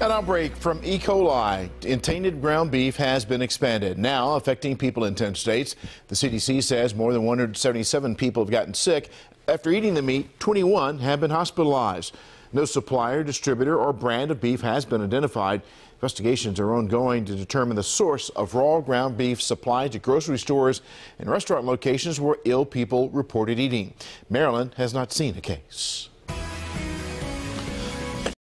An outbreak from E. coli in tainted ground beef has been expanded, now affecting people in 10 states. The CDC says more than 177 people have gotten sick. After eating the meat, 21 have been hospitalized. No supplier, distributor, or brand of beef has been identified. Investigations are ongoing to determine the source of raw ground beef supplied to grocery stores and restaurant locations where ill people reported eating. Maryland has not seen a case.